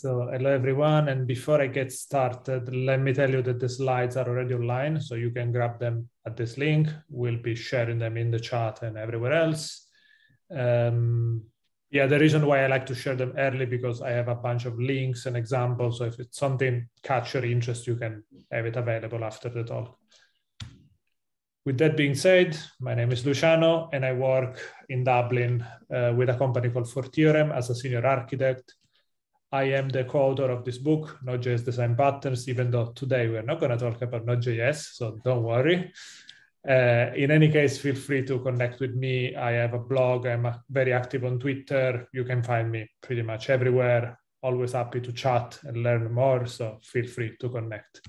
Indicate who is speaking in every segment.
Speaker 1: So hello everyone. And before I get started, let me tell you that the slides are already online. So you can grab them at this link. We'll be sharing them in the chat and everywhere else. Um, yeah, the reason why I like to share them early because I have a bunch of links and examples. So if it's something catch your interest, you can have it available after the talk. With that being said, my name is Luciano and I work in Dublin uh, with a company called fourTheorem as a senior architect. I am the co-author of this book, Node.js Design Patterns, even though today we're not going to talk about Node.js, so don't worry. Uh, in any case, feel free to connect with me. I have a blog. I'm very active on Twitter. You can find me pretty much everywhere. Always happy to chat and learn more. So feel free to connect.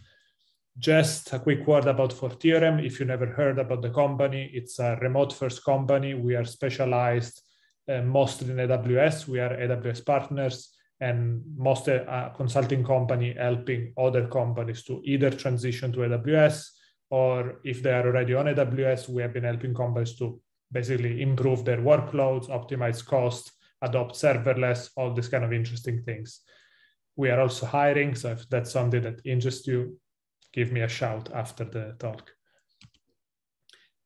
Speaker 1: Just a quick word about fourTheorem. If you never heard about the company, it's a remote first company. We are specialized uh, mostly in AWS. We are AWS partners and most uh, consulting company helping other companies to either transition to AWS or if they are already on AWS, we have been helping companies to basically improve their workloads, optimize cost, adopt serverless, all these kind of interesting things. We are also hiring, so if that's something that interests you, give me a shout after the talk.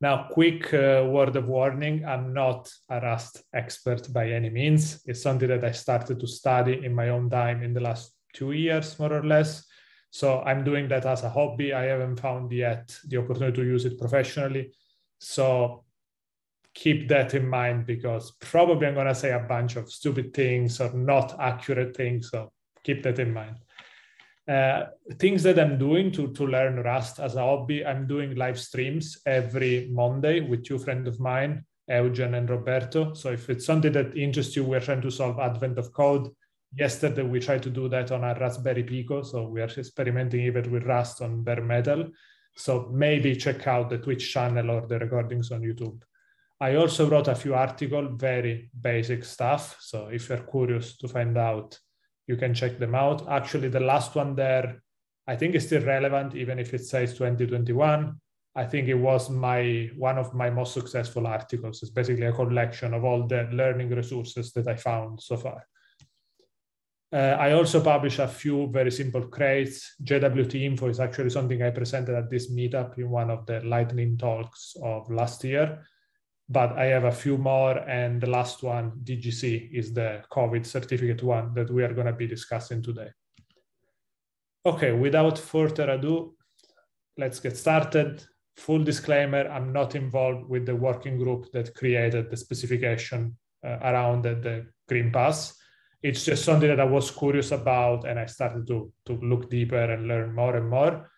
Speaker 1: Now, quick uh, word of warning, I'm not a Rust expert by any means. It's something that I started to study in my own time in the last two years, more or less. So I'm doing that as a hobby. I haven't found yet the opportunity to use it professionally. So keep that in mind because probably I'm going to say a bunch of stupid things or not accurate things. So keep that in mind. Uh, things that I'm doing to, to learn Rust as a hobby, I'm doing live streams every Monday with two friends of mine, Eugen and Roberto. So if it's something that interests you, we're trying to solve Advent of Code. Yesterday, we tried to do that on a Raspberry Pico. So we are experimenting even with Rust on bare metal. So maybe check out the Twitch channel or the recordings on YouTube. I also wrote a few articles, very basic stuff. So if you're curious to find out you can check them out. Actually, the last one there, I think is still relevant, even if it says 2021. I think it was my one of my most successful articles. It's basically a collection of all the learning resources that I found so far. Uh, I also publish a few very simple crates. JWT info is actually something I presented at this meetup in one of the lightning talks of last year but I have a few more. And the last one, DGC, is the COVID certificate one that we are going to be discussing today. Okay, without further ado, let's get started. Full disclaimer, I'm not involved with the working group that created the specification uh, around the, the Green Pass. It's just something that I was curious about and I started to, to look deeper and learn more and more.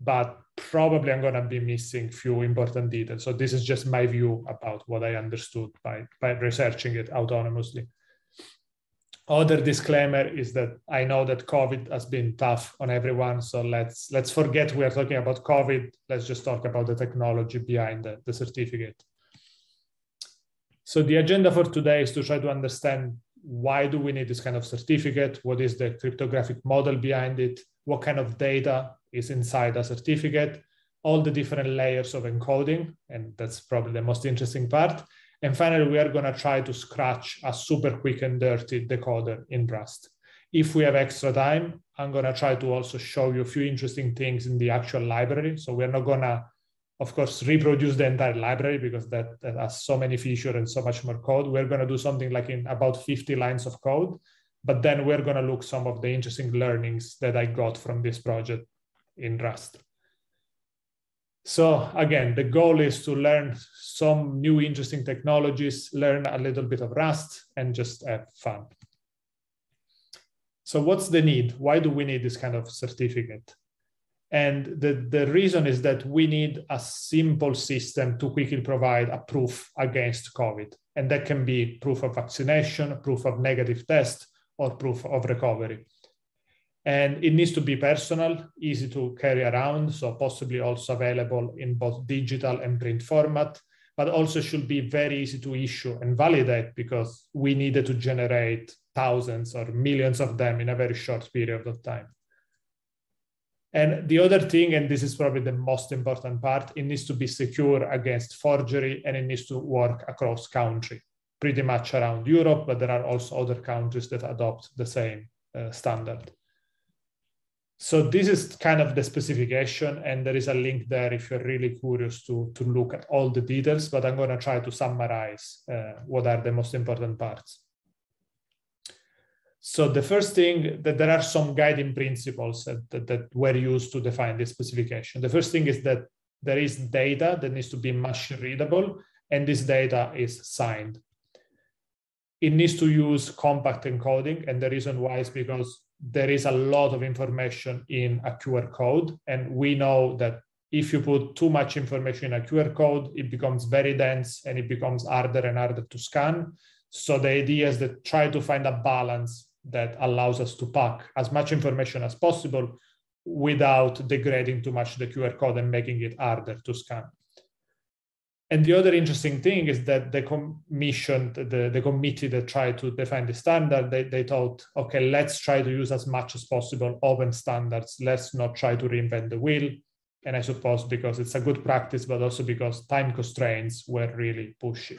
Speaker 1: But probably I'm going to be missing few important details. So this is just my view about what I understood by, by researching it autonomously. Other disclaimer is that I know that COVID has been tough on everyone. So let's let's forget we are talking about COVID. Let's just talk about the technology behind the, the certificate. So the agenda for today is to try to understand why do we need this kind of certificate? What is the cryptographic model behind it? What kind of data is inside a certificate, all the different layers of encoding, and that's probably the most interesting part. And finally, we are going to try to scratch a super quick and dirty decoder in Rust. If we have extra time, I'm going to try to also show you a few interesting things in the actual library. So we're not going to, of course, reproduce the entire library because that, that has so many features and so much more code. We're going to do something like in about 50 lines of code, but then we're going to look some of the interesting learnings that I got from this project in Rust. So again, the goal is to learn some new interesting technologies, learn a little bit of Rust, and just have fun. So what's the need? Why do we need this kind of certificate? And the, the reason is that we need a simple system to quickly provide a proof against COVID. And that can be proof of vaccination, proof of negative test, or proof of recovery and it needs to be personal, easy to carry around, so possibly also available in both digital and print format, but also should be very easy to issue and validate because we needed to generate thousands or millions of them in a very short period of time. And the other thing, and this is probably the most important part, it needs to be secure against forgery and it needs to work across country, pretty much around Europe, but there are also other countries that adopt the same uh, standard. So this is kind of the specification, and there is a link there if you're really curious to, to look at all the details, but I'm going to try to summarize uh, what are the most important parts. So the first thing that there are some guiding principles that, that, that, were used to define this specification. The first thing is that there is data that needs to be machine readable, and this data is signed. It needs to use compact encoding, and the reason why is because there is a lot of information in a QR code. And we know that if you put too much information in a QR code, it becomes very dense and it becomes harder and harder to scan. So the idea is that try to find a balance that allows us to pack as much information as possible without degrading too much the QR code and making it harder to scan. And the other interesting thing is that the commission, the, the committee that tried to define the standard, they, they thought, okay, let's try to use as much as possible open standards. Let's not try to reinvent the wheel. And I suppose because it's a good practice, but also because time constraints were really pushy.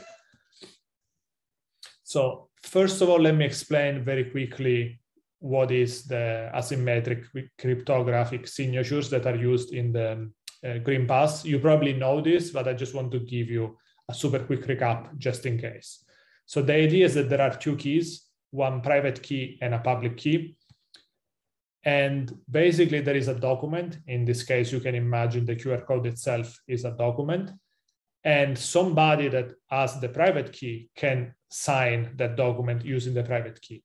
Speaker 1: So first of all, let me explain very quickly what is the asymmetric cryptographic signatures that are used in the Uh, Green Pass. You probably know this, but I just want to give you a super quick recap just in case. So the idea is that there are two keys, one private key and a public key. And basically there is a document. In this case, you can imagine the QR code itself is a document. And somebody that has the private key can sign that document using the private key.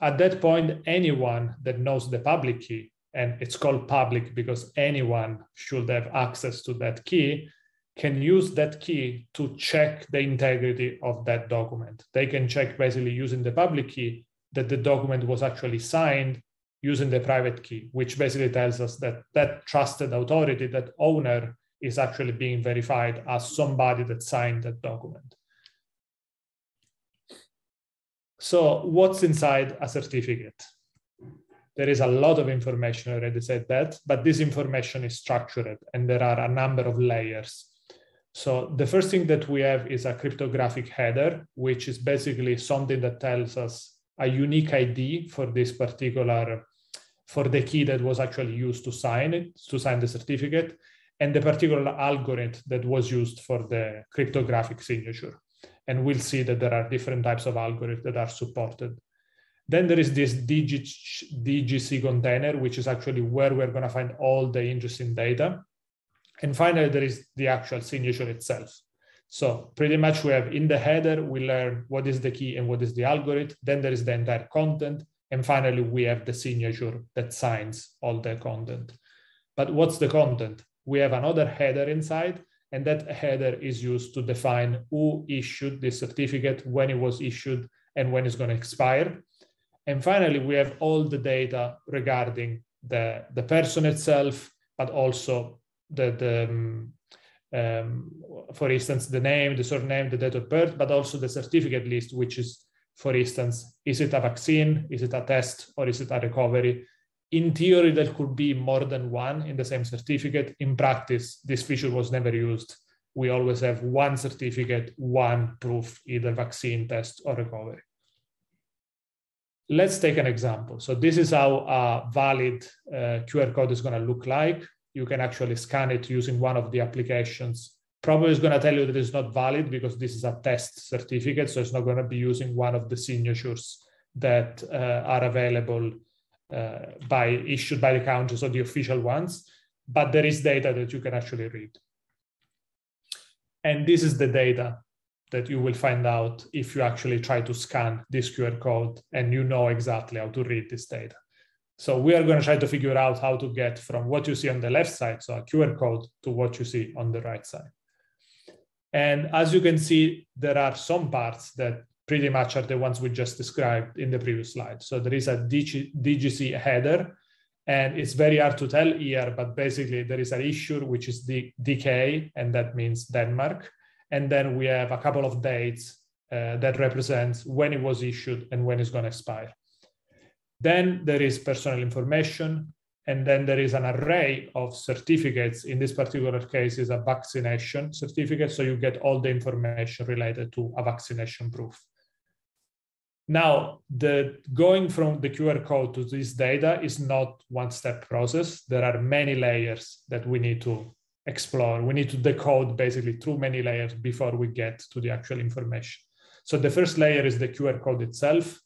Speaker 1: At that point, anyone that knows the public key and it's called public because anyone should have access to that key, can use that key to check the integrity of that document. They can check basically using the public key that the document was actually signed using the private key, which basically tells us that that trusted authority, that owner, is actually being verified as somebody that signed that document. So what's inside a certificate? There is a lot of information, already said that, but this information is structured and there are a number of layers. So the first thing that we have is a cryptographic header, which is basically something that tells us a unique ID for this particular, for the key that was actually used to sign it, to sign the certificate, and the particular algorithm that was used for the cryptographic signature. And we'll see that there are different types of algorithms that are supported. Then there is this DG, DGC container, which is actually where we're going to find all the interesting data. And finally, there is the actual signature itself. So pretty much we have in the header, we learn what is the key and what is the algorithm. Then there is the entire content. And finally, we have the signature that signs all the content. But what's the content? We have another header inside, and that header is used to define who issued the certificate, when it was issued, and when it's going to expire. And finally, we have all the data regarding the, the person itself, but also the, the um, um, for instance, the name, the surname, the date of birth, but also the certificate list, which is, for instance, is it a vaccine, is it a test, or is it a recovery? In theory, there could be more than one in the same certificate. In practice, this feature was never used. We always have one certificate, one proof, either vaccine, test, or recovery let's take an example. So this is how a valid uh, QR code is going to look like. You can actually scan it using one of the applications. Probably is going to tell you that it's not valid because this is a test certificate. So it's not going to be using one of the signatures that uh, are available uh, by issued by the countries or the official ones. But there is data that you can actually read. And this is the data that you will find out if you actually try to scan this QR code and you know exactly how to read this data. So we are going to try to figure out how to get from what you see on the left side, so a QR code, to what you see on the right side. And as you can see, there are some parts that pretty much are the ones we just described in the previous slide. So there is a DG, DGC header, and it's very hard to tell here, but basically there is an issue, which is the DK, and that means Denmark. And then we have a couple of dates uh, that represents when it was issued and when it's going to expire. Then there is personal information, and then there is an array of certificates. In this particular case, is a vaccination certificate, so you get all the information related to a vaccination proof. Now, the going from the QR code to this data is not one step process. There are many layers that we need to explore. We need to decode basically through many layers before we get to the actual information. So the first layer is the QR code itself.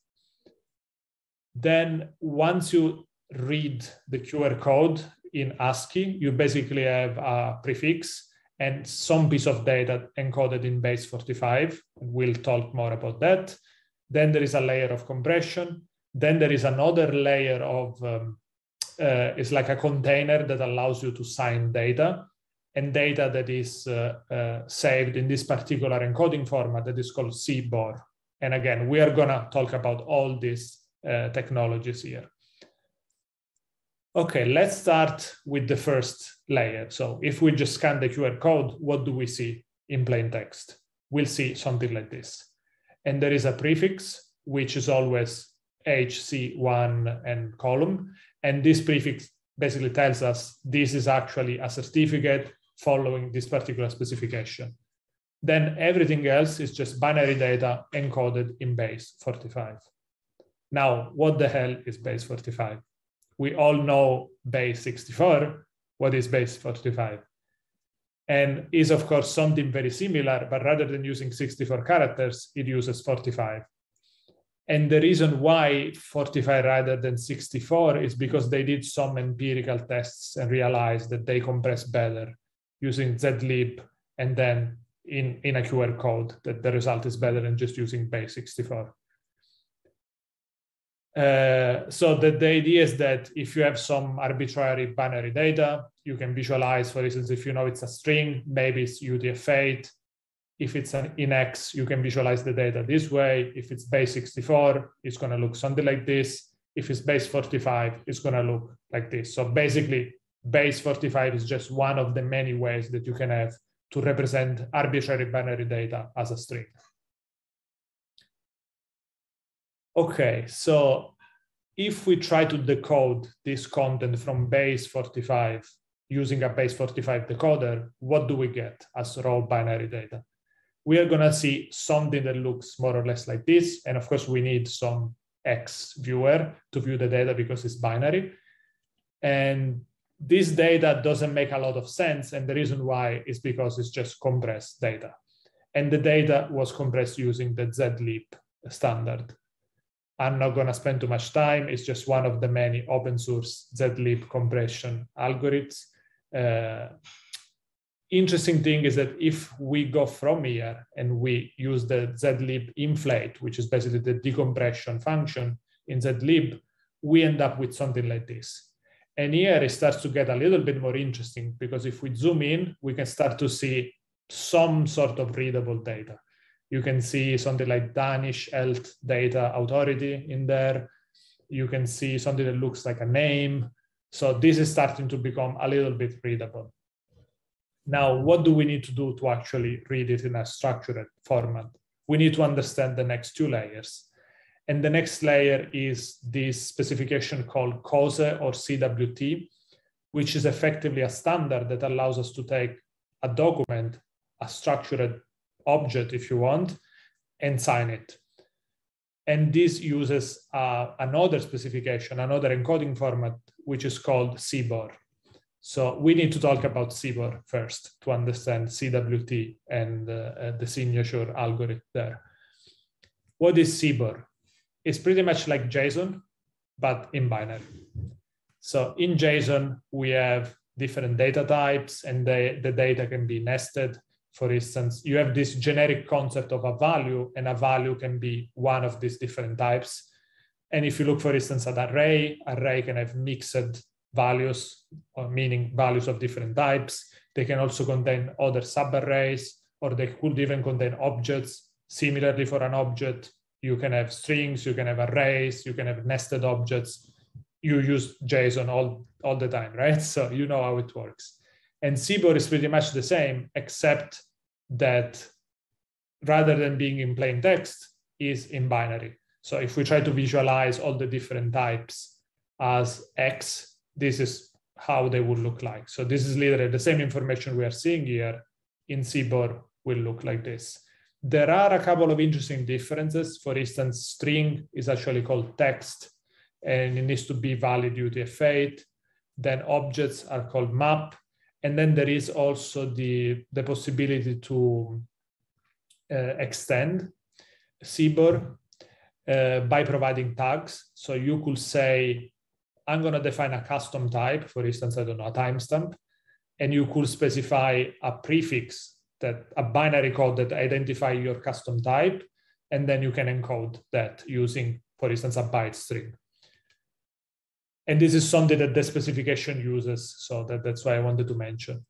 Speaker 1: Then once you read the QR code in ASCII, you basically have a prefix and some piece of data encoded in base 45. We'll talk more about that. Then there is a layer of compression. Then there is another layer of, um, uh, it's like a container that allows you to sign data and data that is uh, uh, saved in this particular encoding format that is called CBOR. And again, we are gonna talk about all these uh, technologies here. Okay, let's start with the first layer. So if we just scan the QR code, what do we see in plain text? We'll see something like this. And there is a prefix, which is always HC1 and column. And this prefix basically tells us this is actually a certificate following this particular specification. Then everything else is just binary data encoded in base 45. Now, what the hell is base 45? We all know base 64. What is base 45? And is, of course, something very similar, but rather than using 64 characters, it uses 45. And the reason why 45 rather than 64 is because they did some empirical tests and realized that they compress better using zlib and then in, in a QR code, that the result is better than just using base 64. Uh, so the, the idea is that if you have some arbitrary binary data, you can visualize, for instance, if you know it's a string, maybe it's UTF-8. If it's an hex, you can visualize the data this way. If it's base 64, it's going to look something like this. If it's base 45, it's going to look like this. So basically, base 45 is just one of the many ways that you can have to represent arbitrary binary data as a string. Okay, so if we try to decode this content from base 45 using a base 45 decoder, what do we get as raw binary data? We are gonna see something that looks more or less like this. And of course, we need some hex viewer to view the data because it's binary. And this data doesn't make a lot of sense. And the reason why is because it's just compressed data. And the data was compressed using the zlib standard. I'm not going to spend too much time. It's just one of the many open source zlib compression algorithms. Uh, interesting thing is that if we go from here and we use the zlib inflate, which is basically the decompression function in zlib, we end up with something like this. And here it starts to get a little bit more interesting because if we zoom in, we can start to see some sort of readable data. You can see something like Danish Health Data Authority in there. You can see something that looks like a name. So this is starting to become a little bit readable. Now, what do we need to do to actually read it in a structured format? We need to understand the next two layers. And the next layer is this specification called COSE or CWT, which is effectively a standard that allows us to take a document, a structured object, if you want, and sign it. And this uses uh, another specification, another encoding format, which is called CBOR. So we need to talk about CBOR first to understand CWT and uh, the signature algorithm there. What is CBOR? It's pretty much like JSON, but in binary. So in JSON, we have different data types and they, the data can be nested for instance, you have this generic concept of a value, and a value can be one of these different types. And if you look, for instance, at array, array can have mixed values, or meaning values of different types. They can also contain other subarrays, or they could even contain objects. Similarly, for an object, you can have strings, you can have arrays, you can have nested objects. You use JSON all, all the time, right? So you know how it works. And CBOR is pretty much the same, except that rather than being in plain text, is in binary. So if we try to visualize all the different types as hex, this is how they would look like. So this is literally the same information we are seeing here in CBOR will look like this. There are a couple of interesting differences. For instance, string is actually called text and it needs to be valid UTF-8. Then objects are called map. And then there is also the, the possibility to uh, extend CBOR uh, by providing tags. So you could say, I'm going to define a custom type, for instance, I don't know, a timestamp, and you could specify a prefix that a binary code that identify your custom type, and then you can encode that using, for instance, a byte string. And this is something that the specification uses, so that, that's why I wanted to mention.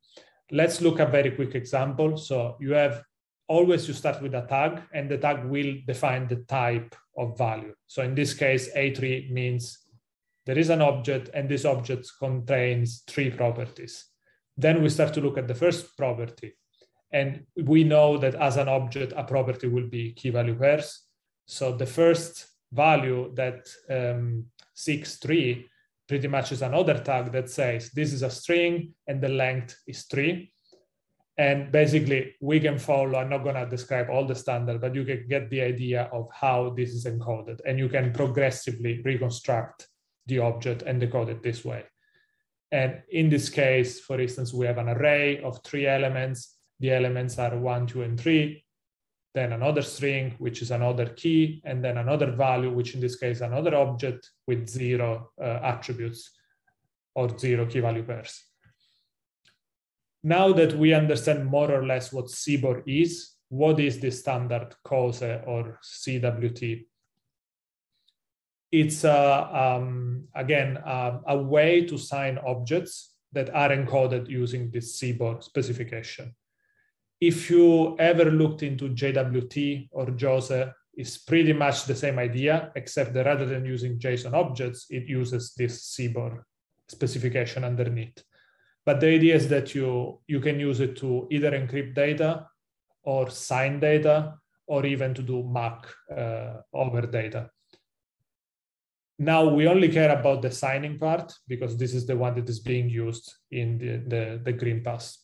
Speaker 1: Let's look at a very quick example. So you have always you start with a tag and the tag will define the type of value. So in this case, A3 means there is an object and this object contains three properties. Then we start to look at the first property. And we know that as an object, a property will be key value pairs. So the first value that um, 6.3 pretty much is another tag that says this is a string and the length is three. And basically we can follow, I'm not gonna describe all the standard, but you can get the idea of how this is encoded and you can progressively reconstruct the object and decode it this way. And in this case, for instance, we have an array of three elements. The elements are one, two, and three. Then another string, which is another key, and then another value, which in this case, another object with zero uh, attributes or zero key value pairs. Now that we understand more or less what CBOR is, what is the standard COSE or CWT? It's, uh, um, again, uh, a way to sign objects that are encoded using this CBOR specification. If you ever looked into JWT or JOSE, it's pretty much the same idea, except that rather than using JSON objects, it uses this CBOR specification underneath. But the idea is that you, you can use it to either encrypt data or sign data or even to do MAC uh, over data. Now we only care about the signing part because this is the one that is being used in the, the, the GreenPass.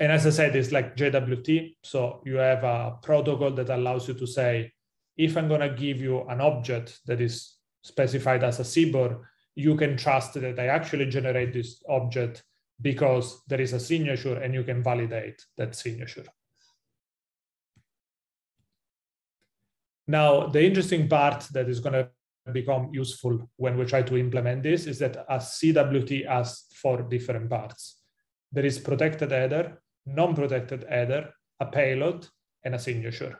Speaker 1: And as I said, it's like JWT. So you have a protocol that allows you to say, if I'm gonna give you an object that is specified as a CBOR, you can trust that I actually generate this object because there is a signature and you can validate that signature. Now, the interesting part that is going to become useful when we try to implement this is that a CWT has four different parts. There is protected header, non-protected header, a payload, and a signature.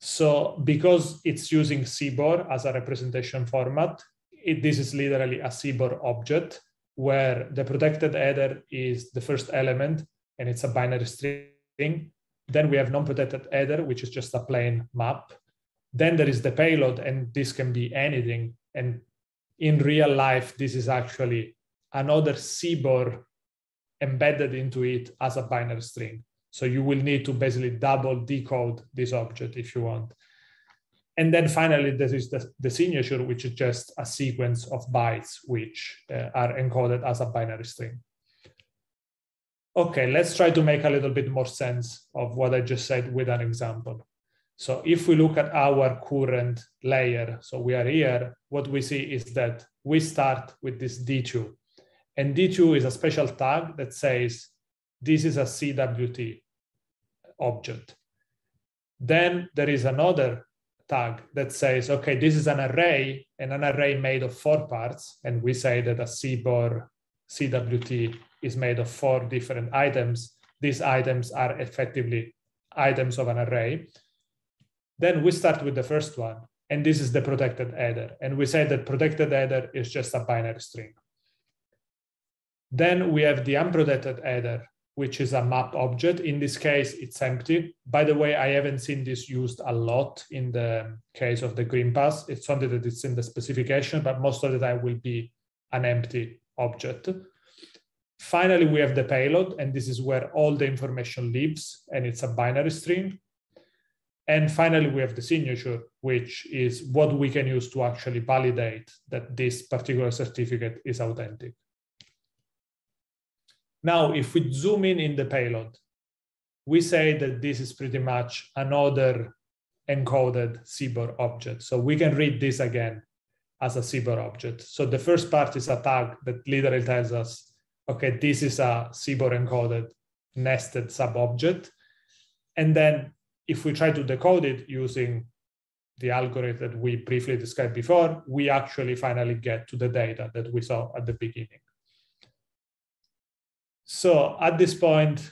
Speaker 1: So because it's using CBOR as a representation format, it, this is literally a CBOR object where the protected header is the first element and it's a binary string. Then we have non-protected header, which is just a plain map. Then there is the payload, and this can be anything. And in real life, this is actually another CBOR embedded into it as a binary string. So you will need to basically double decode this object if you want. And then finally, there is the, the signature, which is just a sequence of bytes which uh, are encoded as a binary string. Okay, let's try to make a little bit more sense of what I just said with an example. So if we look at our current layer, so we are here, what we see is that we start with this D2. And D2 is a special tag that says, this is a CWT object. Then there is another tag that says, okay, this is an array and an array made of four parts. And we say that a CBOR CWT is made of four different items. These items are effectively items of an array. Then we start with the first one, and this is the protected header. And we say that protected header is just a binary string. Then we have the unprotected header, which is a map object. In this case, it's empty. By the way, I haven't seen this used a lot in the case of the green pass. It's something that is in the specification, but most of the time will be an empty object. Finally, we have the payload, and this is where all the information lives, and it's a binary string. And finally, we have the signature, which is what we can use to actually validate that this particular certificate is authentic. Now, if we zoom in in the payload, we say that this is pretty much another encoded CBOR object. So we can read this again as a CBOR object. So the first part is a tag that literally tells us, okay, this is a CBOR encoded nested sub-object. And then if we try to decode it using the algorithm that we briefly described before, we actually finally get to the data that we saw at the beginning. So at this point,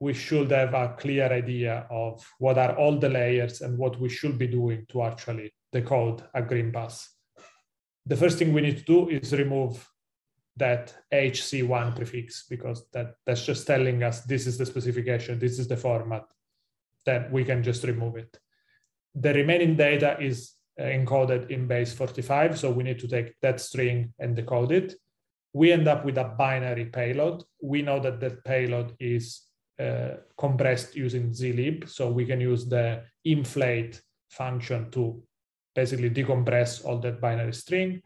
Speaker 1: we should have a clear idea of what are all the layers and what we should be doing to actually decode a GreenPass. The first thing we need to do is remove that HC1 prefix because that, that's just telling us this is the specification, this is the format, then we can just remove it. The remaining data is encoded in base 45, so we need to take that string and decode it. We end up with a binary payload. We know that that payload is uh, compressed using zlib, so we can use the inflate function to basically decompress all that binary string.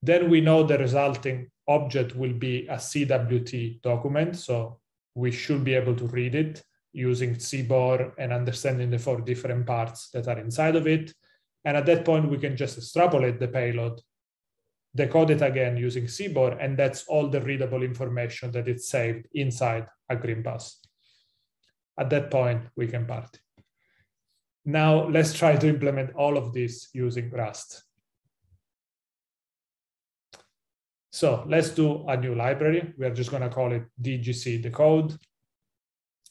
Speaker 1: Then we know the resulting object will be a CWT document, so we should be able to read it using CBOR and understanding the four different parts that are inside of it. And at that point, we can just extrapolate the payload, decode it again using CBOR, and that's all the readable information that it's saved inside a GreenPass. At that point, we can party. Now, let's try to implement all of this using Rust. So let's do a new library. We are just going to call it DGC decode.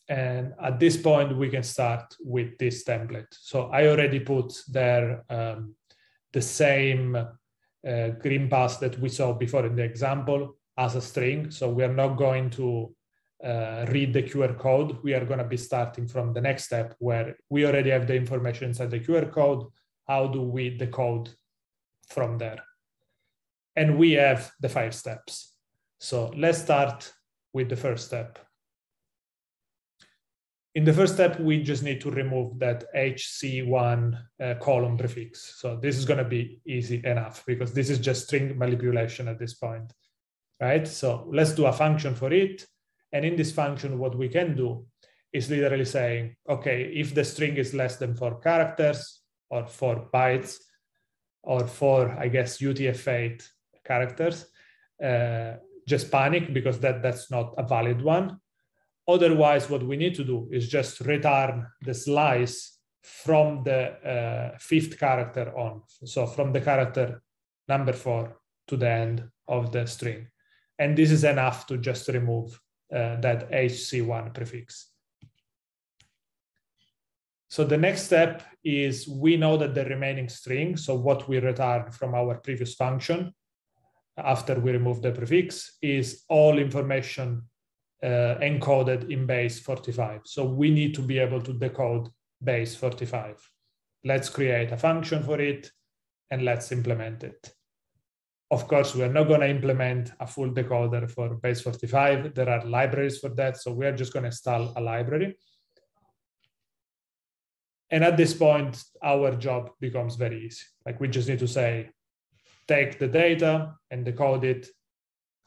Speaker 1: And at this point, we can start with this template. So I already put there um, the same uh, pass that we saw before in the example as a string. So we are not going to uh, read the QR code. We are going to be starting from the next step where we already have the information inside the QR code. How do we decode from there? And we have the five steps. So let's start with the first step in the first step, we just need to remove that HC1 uh, column prefix. So this is going to be easy enough because this is just string manipulation at this point, right? So let's do a function for it. And in this function, what we can do is literally saying, okay, if the string is less than four characters or four bytes or four, I guess, UTF-8 characters, uh, just panic because that, that's not a valid one Otherwise, what we need to do is just return the slice from the uh, fifth character on. So from the character number four to the end of the string. And this is enough to just remove uh, that HC1 prefix. So the next step is we know that the remaining string, so what we return from our previous function after we remove the prefix is all information uh, encoded in base 45. So we need to be able to decode base 45. Let's create a function for it and let's implement it. Of course, we're not going to implement a full decoder for base 45. There are libraries for that. So we're just going to install a library. And at this point, our job becomes very easy. Like we just need to say, take the data and decode it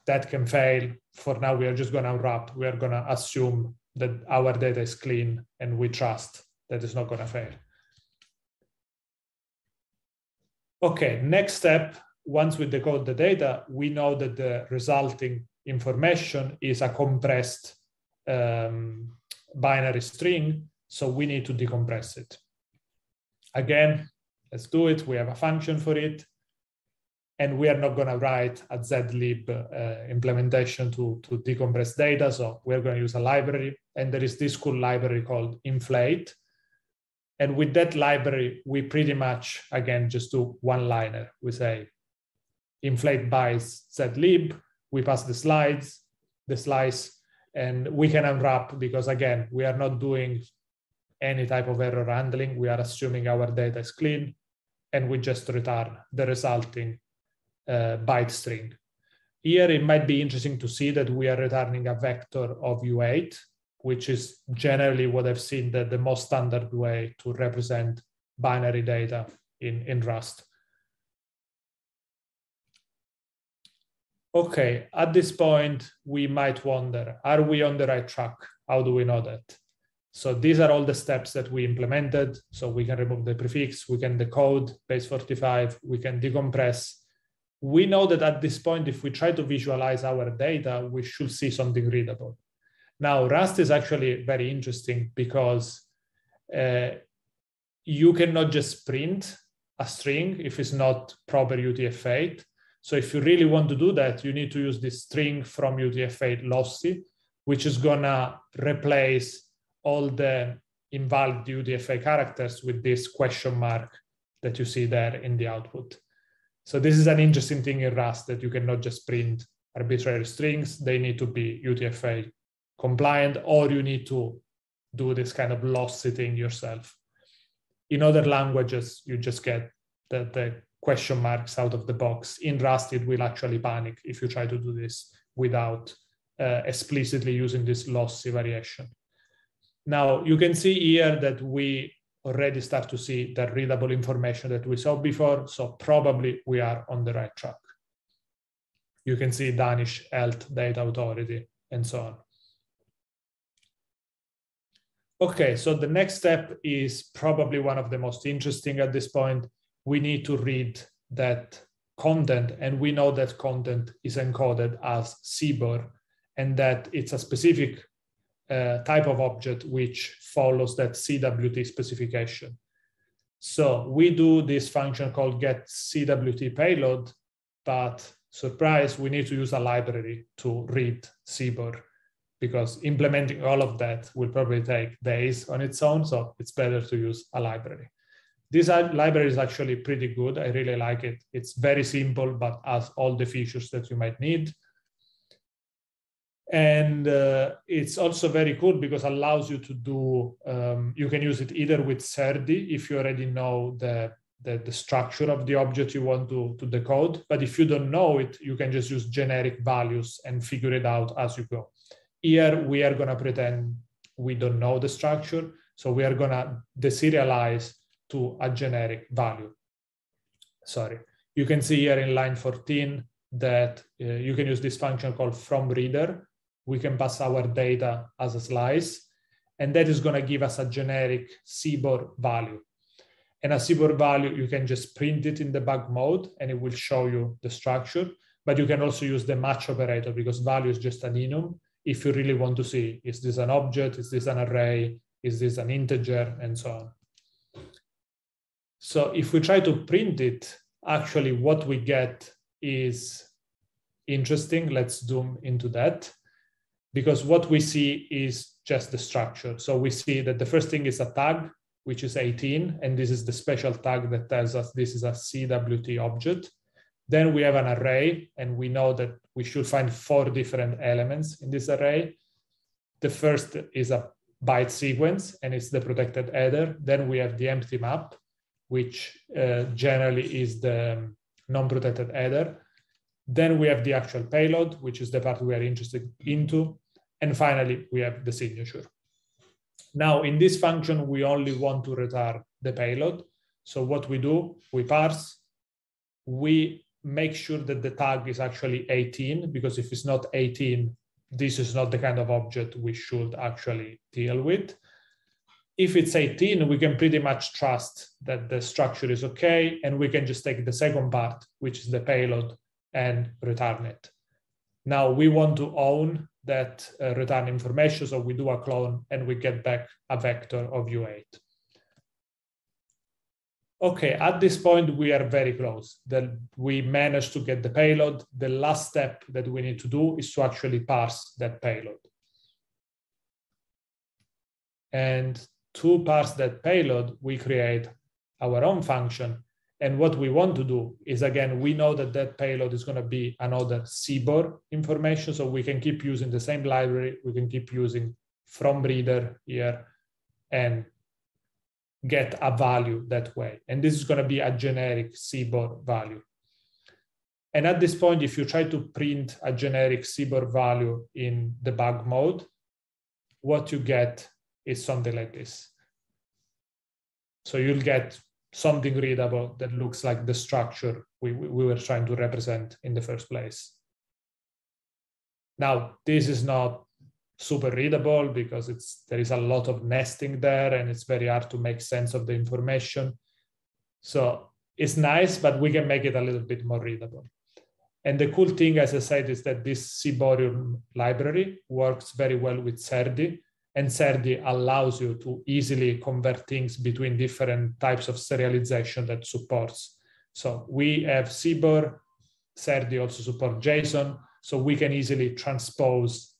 Speaker 1: that can fail. For now, we are just going to wrap. We are going to assume that our data is clean and we trust that it's not going to fail. Okay, next step, once we decode the data, we know that the resulting information is a compressed um, binary string, so we need to decompress it. Again, let's do it. We have a function for it and we are not going to write a zlib uh, implementation to, to decompress data. So we're going to use a library. And there is this cool library called inflate. And with that library, we pretty much, again, just do one liner. We say inflate by zlib, we pass the slides, the slice, and we can unwrap because, again, we are not doing any type of error handling. We are assuming our data is clean, and we just return the resulting Uh, byte string. Here, it might be interesting to see that we are returning a vector of U8, which is generally what I've seen the, the most standard way to represent binary data in, in Rust. okay, at this point, we might wonder, are we on the right track? How do we know that? So these are all the steps that we implemented. So we can remove the prefix, we can decode base 45, we can decompress. We know that at this point, if we try to visualize our data, we should see something readable. Now, Rust is actually very interesting because uh, you cannot just print a string if it's not proper UTF-8. So if you really want to do that, you need to use this string from UTF-8 lossy, which is gonna replace all the invalid UTF-8 characters with this question mark that you see there in the output. So this is an interesting thing in Rust that you cannot just print arbitrary strings. They need to be UTF-8 compliant, or you need to do this kind of lossy thing yourself. In other languages, you just get the, the question marks out of the box. In Rust, it will actually panic if you try to do this without uh, explicitly using this lossy variation. Now, you can see here that we already start to see the readable information that we saw before, so probably we are on the right track. You can see Danish Health Data Authority and so on. Okay, so the next step is probably one of the most interesting at this point. We need to read that content, and we know that content is encoded as CBOR, and that it's a specific type of object which follows that CWT specification. So we do this function called get CWT payload, but surprise, we need to use a library to read CBOR because implementing all of that will probably take days on its own. So it's better to use a library. This library is actually pretty good. I really like it. It's very simple, but has all the features that you might need. And uh, it's also very cool because allows you to do, um, you can use it either with Serde if you already know the, the, the, structure of the object you want to, to decode. But if you don't know it, you can just use generic values and figure it out as you go. Here we are going to pretend we don't know the structure. So we are going to deserialize to a generic value. Sorry. You can see here in line 14 that uh, you can use this function called from reader. We can pass our data as a slice, and that is going to give us a generic CBOR value. And a CBOR value, you can just print it in the debug mode, and it will show you the structure. But you can also use the match operator because value is just an enum if you really want to see, is this an object, is this an array, is this an integer, and so on. So if we try to print it, actually what we get is interesting. Let's zoom into that. Because what we see is just the structure. So we see that the first thing is a tag, which is 18, and this is the special tag that tells us this is a CWT object. Then we have an array, and we know that we should find four different elements in this array. The first is a byte sequence, and it's the protected header. Then we have the empty map, which uh, generally is the non-protected header. Then we have the actual payload, which is the part we are interested into. And finally, we have the signature. Now, in this function, we only want to return the payload. So what we do, we parse, we make sure that the tag is actually 18, because if it's not 18, this is not the kind of object we should actually deal with. If it's 18, we can pretty much trust that the structure is okay, and we can just take the second part, which is the payload, and return it. Now we want to own that uh, return information, so we do a clone and we get back a vector of U8 okay, at this point, we are very close. That we managed to get the payload. The last step that we need to do is to actually parse that payload. And to parse that payload, we create our own function. And what we want to do is, again, we know that that payload is going to be another CBOR information. So we can keep using the same library. We can keep using from reader here and get a value that way. And this is going to be a generic CBOR value. And at this point, if you try to print a generic CBOR value in debug mode, what you get is something like this. So you'll get something readable that looks like the structure we, we were trying to represent in the first place. Now, this is not super readable because it's there is a lot of nesting there and it's very hard to make sense of the information. So it's nice, but we can make it a little bit more readable. And the cool thing, as I said, is that this Ciborium library works very well with Serde, and Serde allows you to easily convert things between different types of serialization that supports. So we have CBOR, Serde also support JSON, so we can easily transpose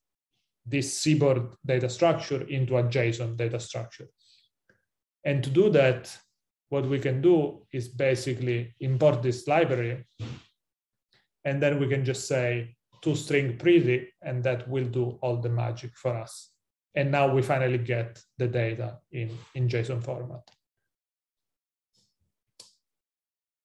Speaker 1: this CBOR data structure into a JSON data structure. And to do that, what we can do is basically import this library, and then we can just say to string pretty, and that will do all the magic for us. And now we finally get the data in, in JSON format.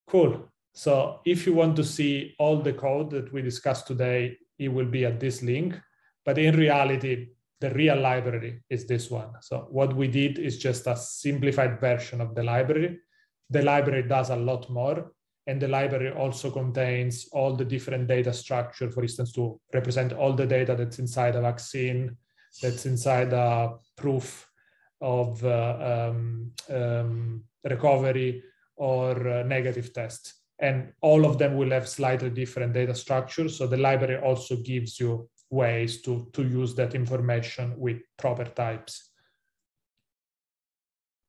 Speaker 1: Cool. So if you want to see all the code that we discussed today, it will be at this link. But in reality, the real library is this one. So what we did is just a simplified version of the library. The library does a lot more. And the library also contains all the different data structure, for instance, to represent all the data that's inside a vaccine, that's inside a proof of uh, um, um, recovery or uh, negative test and all of them will have slightly different data structures. So the library also gives you ways to, to use that information with proper types.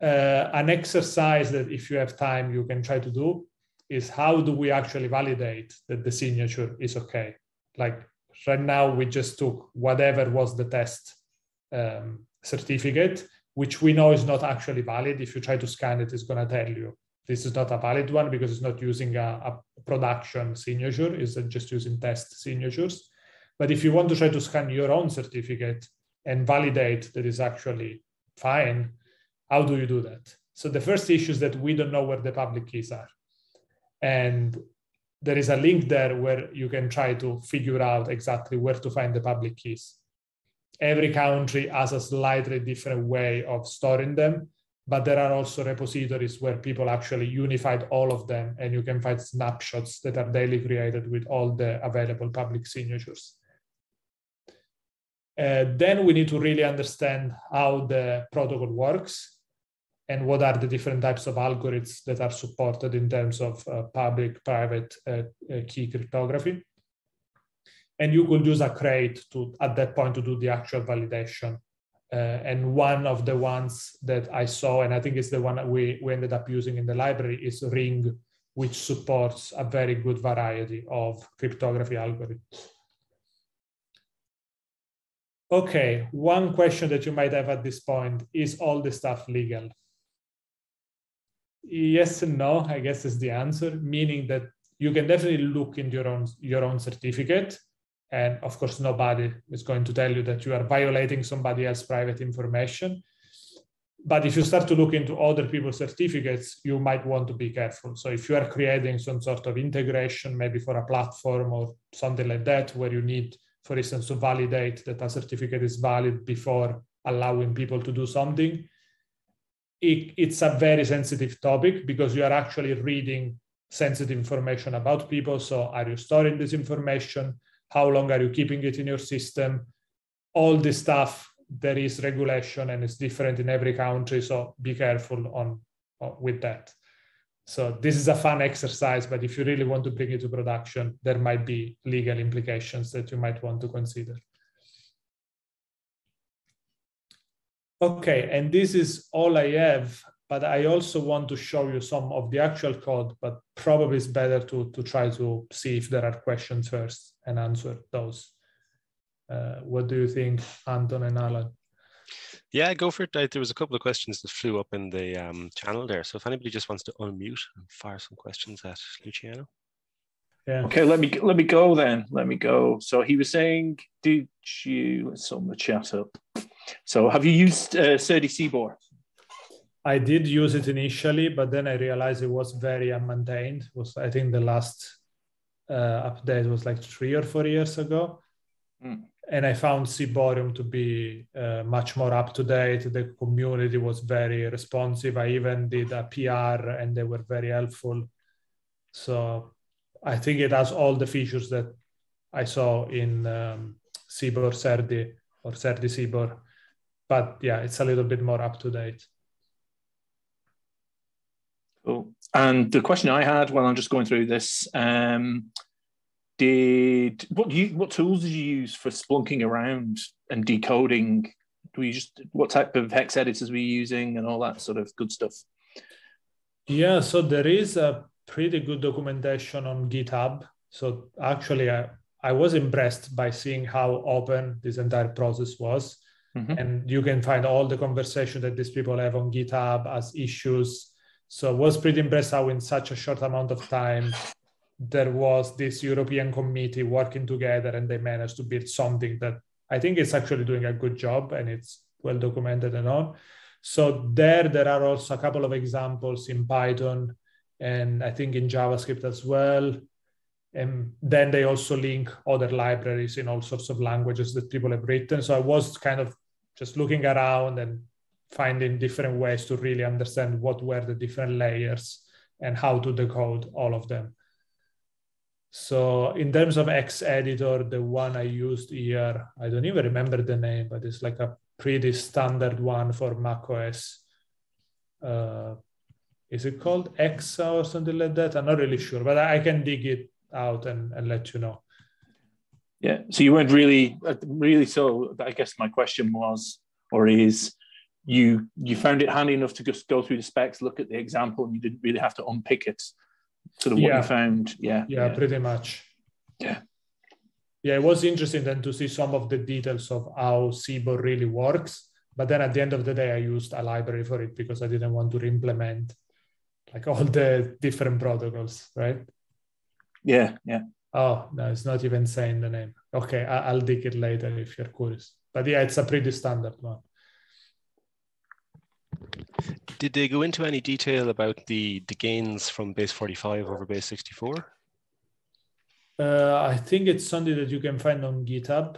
Speaker 1: Uh, an exercise that if you have time, you can try to do is how do we actually validate that the signature is okay? Like right now, we just took whatever was the test um, certificate, which we know is not actually valid. If you try to scan it, it's going to tell you this is not a valid one because it's not using a, a production signature, it's just using test signatures. But if you want to try to scan your own certificate and validate that is actually fine, how do you do that? So the first issue is that we don't know where the public keys are. And there is a link there where you can try to figure out exactly where to find the public keys. Every country has a slightly different way of storing them but there are also repositories where people actually unified all of them and you can find snapshots that are daily created with all the available public signatures. Uh, then we need to really understand how the protocol works and what are the different types of algorithms that are supported in terms of uh, public private uh, uh key cryptography. And you could use a crate to, at that point, to do the actual validation uh, and one of the ones that I saw, and I think it's the one we, we ended up using in the library, is Ring, which supports a very good variety of cryptography algorithms. Okay, one question that you might have at this point, is all the stuff legal? Yes and no, I guess is the answer, meaning that you can definitely look in your own, your own certificate and of course, nobody is going to tell you that you are violating somebody else's private information. But if you start to look into other people's certificates, you might want to be careful. So if you are creating some sort of integration, maybe for a platform or something like that, where you need, for instance, to validate that a certificate is valid before allowing people to do something, it, it's a very sensitive topic because you are actually reading sensitive information about people. So are you storing this information? how long are you keeping it in your system all this stuff there is regulation and it's different in every country so be careful on, on with that so this is a fun exercise but if you really want to bring it to production there might be legal implications that you might want to consider okay and this is all i have but I also want to show you some of the actual code, but probably it's better to, to try to see if there are questions first and answer those. Uh, what do you think, Anton and Alan?
Speaker 2: Yeah, go for it. there was a couple of questions that flew up in the um, channel there. So if anybody just wants to unmute and fire some questions at Luciano.
Speaker 3: Yeah. Okay, let me let me go then. Let me go. So he was saying, did you? Let's sum the chat up. So have you used uh, Serde CBOR?
Speaker 1: I did use it initially, but then I realized it was very unmaintained. It was I think the last uh, update was like three or four years ago, mm. and I found Ciborium to be uh, much more up to date. The community was very responsive. I even did a PR, and they were very helpful. So I think it has all the features that I saw in um, CBOR Serde or Serde CBOR. But yeah, it's a little bit more up to date.
Speaker 3: Cool. And the question I had while I'm just going through this, um, did what you what tools did you use for splunking around and decoding? Do we just what type of hex editors were you using and all that sort of good stuff?
Speaker 1: Yeah, so there is a pretty good documentation on GitHub. So actually, I, I was impressed by seeing how open this entire process was. Mm-hmm. And you can find all the conversation that these people have on GitHub as issues. So I was pretty impressed how in such a short amount of time there was this European committee working together and they managed to build something that I think is actually doing a good job and it's well documented and all. So there, there are also a couple of examples in Python and I think in JavaScript as well. And then they also link other libraries in all sorts of languages that people have written. So I was kind of just looking around and finding different ways to really understand what were the different layers and how to decode all of them. So in terms of hex editor, the one I used here, I don't even remember the name, but it's like a pretty standard one for macOS. Uh, is it called X or something like that? I'm not really sure, but I can dig it out and, and let you know.
Speaker 3: Yeah. So you weren't really, uh, really. So I guess my question was, or is, you you found it handy enough to just go through the specs, look at the example, and you didn't really have to unpick it. Sort of what yeah. you found. Yeah.
Speaker 1: Yeah, yeah. pretty much.
Speaker 3: Yeah.
Speaker 1: Yeah, it was interesting then to see some of the details of how CBOR really works. But then at the end of the day, I used a library for it because I didn't want to implement like all the different protocols, right?
Speaker 3: Yeah, yeah.
Speaker 1: Oh, no, it's not even saying the name. Okay, I- will dig it later if you're curious. But yeah, it's a pretty standard one.
Speaker 2: Did they go into any detail about the, the gains from base 45 over base 64?
Speaker 1: Uh, I think it's something that you can find on GitHub.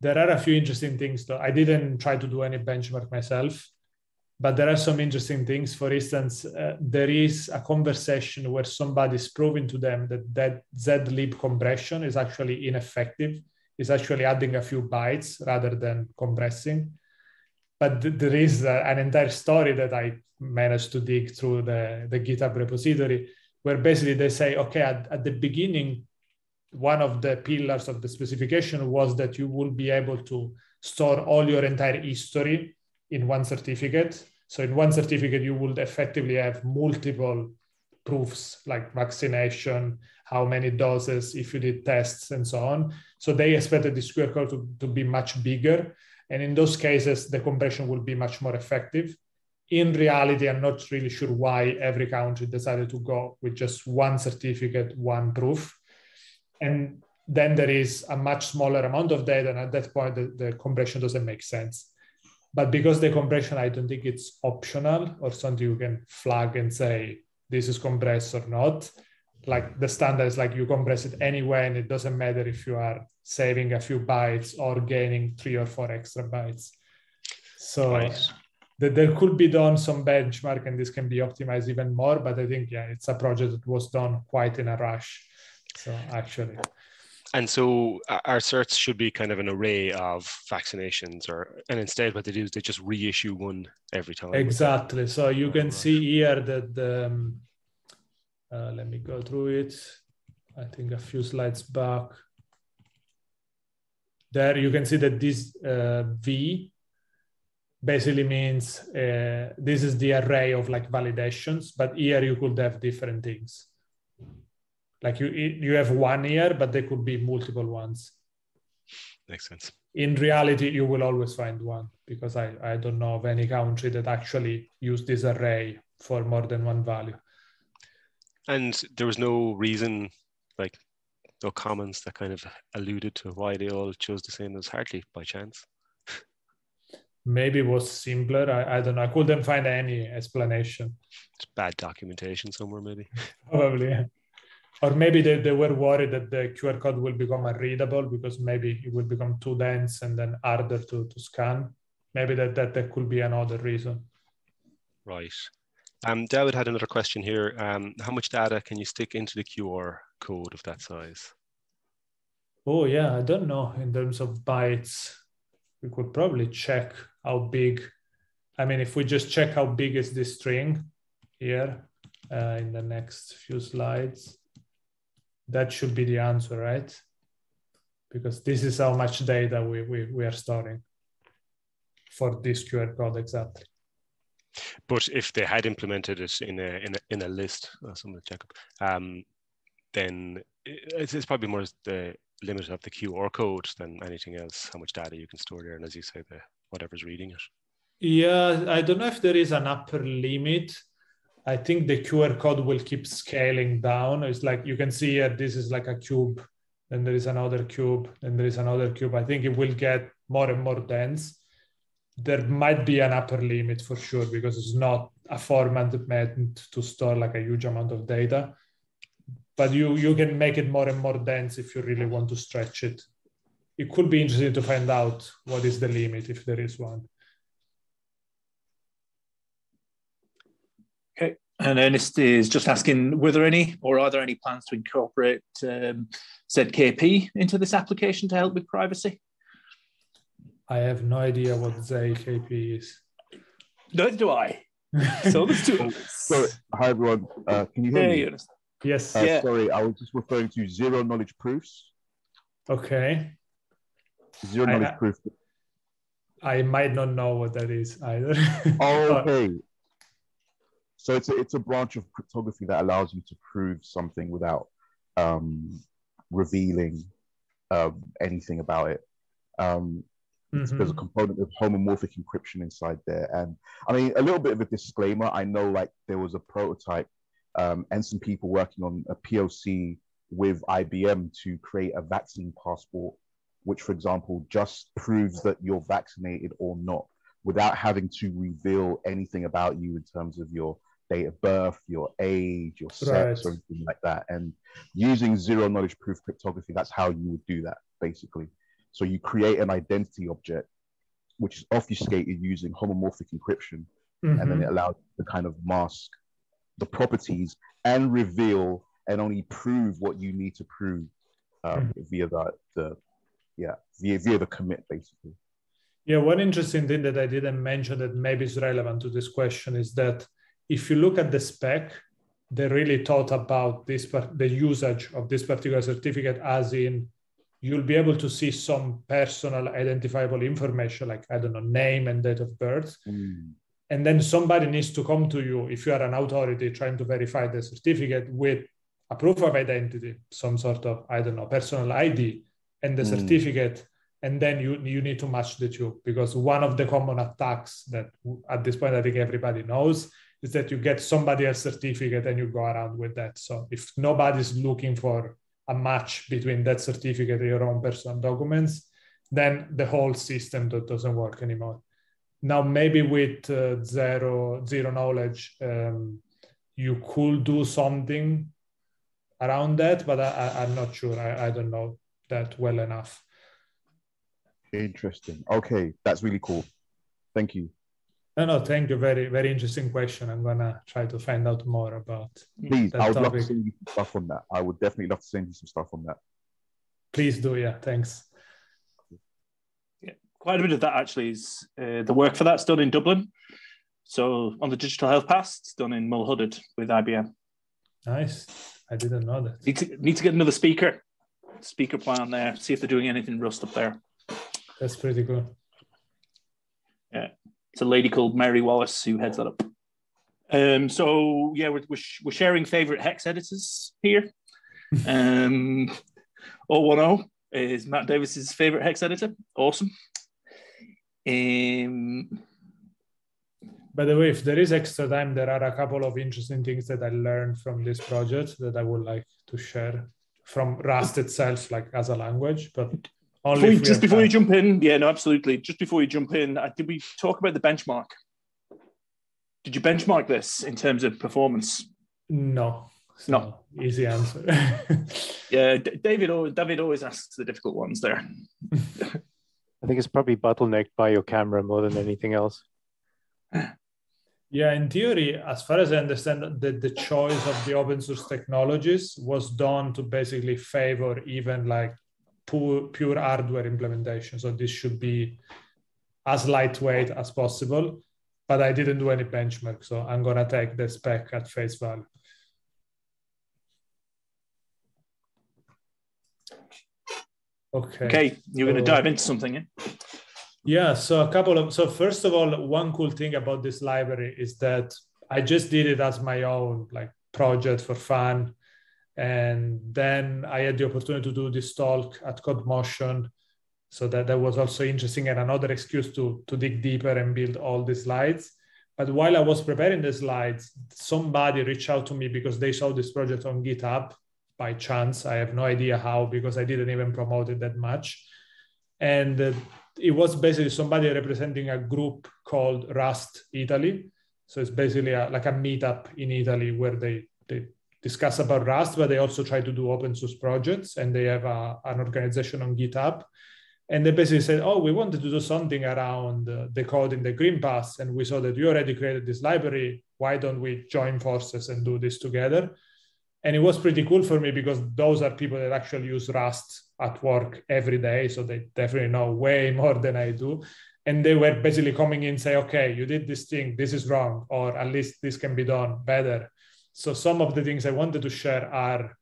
Speaker 1: There are a few interesting things though. I didn't try to do any benchmark myself, but there are some interesting things. For instance, uh, there is a conversation where somebody's proving to them that that zlib compression is actually ineffective. is actually adding a few bytes rather than compressing. But th- there is uh, an entire story that I managed to dig through the, the GitHub repository where basically they say, okay, at, at the beginning, one of the pillars of the specification was that you will be able to store all your entire history in one certificate. So in one certificate, you would effectively have multiple proofs like vaccination, how many doses, if you did tests, and so on. So they expected the QR code to, to be much bigger. And in those cases, the compression will be much more effective. In reality, I'm not really sure why every country decided to go with just one certificate, one proof. And then there is a much smaller amount of data. And at that point, the, the compression doesn't make sense. But because the compression, I don't think it's optional or something you can flag and say, this is compressed or not. Like the standard is like you compress it anyway, and it doesn't matter if you are saving a few bytes or gaining three or four extra bytes. So nice. there could be done some benchmark and this can be optimized even more. But I think, yeah, it's a project that was done quite in a rush. So actually.
Speaker 2: And so our certs should be kind of an array of vaccinations, or and instead what they do is they just reissue one every time.
Speaker 1: Exactly. So you can see here that the, um, uh, let me go through it. I think a few slides back. There you can see that this uh, V basically means uh, this is the array of like validations, but here you could have different things like you you have one year but there could be multiple ones.
Speaker 2: Makes sense.
Speaker 1: In reality you will always find one because i i don't know of any country that actually use this array for more than one value.
Speaker 2: And there was no reason like no comments that kind of alluded to why they all chose the same. As Hartley by chance.
Speaker 1: Maybe it was simpler. I, I don't know. I couldn't find any explanation.
Speaker 2: It's bad documentation somewhere maybe.
Speaker 1: Probably yeah or maybe they, they were worried that the QR code will become unreadable because maybe it will become too dense and then harder to, to scan. Maybe that, that that could be another reason.
Speaker 2: Right. Um, David had another question here. Um, how much data can you stick into the QR code of that size?
Speaker 1: Oh yeah, I don't know in terms of bytes. We could probably check how big. I mean, if we just check how big is this string here uh, in the next few slides, that should be the answer, right? Because this is how much data we, we, we are storing for this QR code exactly.
Speaker 2: But if they had implemented it in a in a, in a list, uh, someone check up, um, then it's, it's probably more the limit of the QR code than anything else. How much data you can store there, and as you say, the whatever's reading it.
Speaker 1: Yeah, I don't know if there is an upper limit. I think the QR code will keep scaling down. It's like you can see here, this is like a cube, then there is another cube, then there is another cube. I think it will get more and more dense. There might be an upper limit for sure because it's not a format meant to store like a huge amount of data. But you you can make it more and more dense if you really want to stretch it. It could be interesting to find out what is the limit if there is one.
Speaker 3: Okay. And Ernest is just asking, were there any or are there any plans to incorporate um, ZKP into this application to help with privacy?
Speaker 1: I have no idea what ZKP is.
Speaker 3: Neither do I. So there's two.
Speaker 4: Sorry, hi everyone. Uh, can you hear
Speaker 3: Hey,
Speaker 4: me?
Speaker 3: Ernest.
Speaker 1: Yes.
Speaker 4: Uh,
Speaker 3: yeah.
Speaker 4: Sorry, I was just referring to zero knowledge proofs.
Speaker 1: Okay.
Speaker 4: Zero knowledge
Speaker 1: I-
Speaker 4: proof.
Speaker 1: I might not know what that is either.
Speaker 4: Oh, okay. So it's a, it's a branch of cryptography that allows you to prove something without um, revealing um, anything about it. Um, there's a
Speaker 1: Mhm.
Speaker 4: component of homomorphic encryption inside there and i mean a little bit of a disclaimer i know like there was a prototype um, and some people working on a poc with ibm to create a vaccine passport which for example just proves that you're vaccinated or not without having to reveal anything about you in terms of your date of birth your age your sex
Speaker 1: Right.
Speaker 4: or anything like that and using zero knowledge proof cryptography that's how you would do that basically so you create an identity object, which is obfuscated using homomorphic encryption, and then
Speaker 1: Mhm.
Speaker 4: it allows to kind of mask the properties and reveal and only prove what you need to prove um, via the, the yeah via via the commit basically.
Speaker 1: Yeah, one interesting thing that I didn't mention that maybe is relevant to this question is that if you look at the spec, they really thought about this the usage of this particular certificate as in you'll be able to see some personal identifiable information like I don't know name and date of birth and then somebody needs to come to you if you are an authority trying to verify the certificate with a proof of identity some sort of i don't know personal id and the
Speaker 4: Mm.
Speaker 1: certificate and then you you need to match the two because one of the common attacks that at this point i think everybody knows is that you get somebody else's certificate and you go around with that so if nobody's looking for a match between that certificate and your own personal documents then the whole system doesn't work anymore now maybe with uh, zero zero knowledge um, you could do something around that but I, i'm not sure I, I don't know that well enough
Speaker 4: Interesting. Okay, that's really cool. Thank you.
Speaker 1: No no thank you very very interesting question i'm gonna try to find out more about
Speaker 4: Please,
Speaker 1: That
Speaker 4: I would love to
Speaker 1: topic.
Speaker 4: send you some stuff on that. I would definitely love to send you some stuff on that.
Speaker 1: please do yeah thanks Yeah,
Speaker 3: Quite a bit of that actually is uh, the work for that's done in Dublin. So on the Digital Health Pass, it's done in Mulhuddart with IBM.
Speaker 1: nice i didn't know that
Speaker 3: Need to need to get another speaker, speaker plan there. See if they're doing anything Rust up there.
Speaker 1: that's pretty good
Speaker 3: It's a lady called Mary Wallace who heads that up. Um, so yeah, we're, we're, we're sharing favorite hex editors here. um, 010 is Matt Davis's favorite hex editor. Awesome. Um,
Speaker 1: by the way if there is extra time there are a couple of interesting things that i learned from this project that i would like to share from rust itself like as a language but only
Speaker 3: before you, just
Speaker 1: have
Speaker 3: before you jump in, yeah, no, absolutely. Just before you jump in, uh, did we talk about the benchmark? Did you benchmark this in terms of performance?
Speaker 1: No.
Speaker 3: No.
Speaker 1: Easy answer.
Speaker 3: Yeah, D- David always David always asks the difficult ones there.
Speaker 5: I think it's probably bottlenecked by your camera more than anything else.
Speaker 1: yeah, in theory, as far as I understand, the, the choice of the open source technologies was done to basically favor even like pure, pure hardware implementation. So this should be as lightweight as possible, but I didn't do any benchmark. So I'm gonna take the spec at face value. Okay.
Speaker 3: Okay, you're going to dive into something. Eh?
Speaker 1: Yeah. So a couple of so first of all, one cool thing about this library is that I just did it as my own like project for fun, and then I had the opportunity to do this talk at CodeMotion, so that that was also interesting and another excuse to to dig deeper and build all the slides. But while I was preparing the slides, somebody reached out to me because they saw this project on GitHub by chance. I have no idea how because I didn't even promote it that much. And uh, it was basically somebody representing a group called Rust Italy. So it's basically a, like a meetup in Italy where they, they discuss about Rust, but they also try to do open source projects. And they have a, an organization on GitHub. And they basically said, oh, we wanted to do something around the code in the Green Pass. And we saw that you already created this library. Why don't we join forces and do this together? and it was pretty cool for me because those are people that actually use rust at work every day so they definitely know way more than i do and they were basically coming in say okay you did this thing this is wrong or at least this can be done better so some of the things i wanted to share are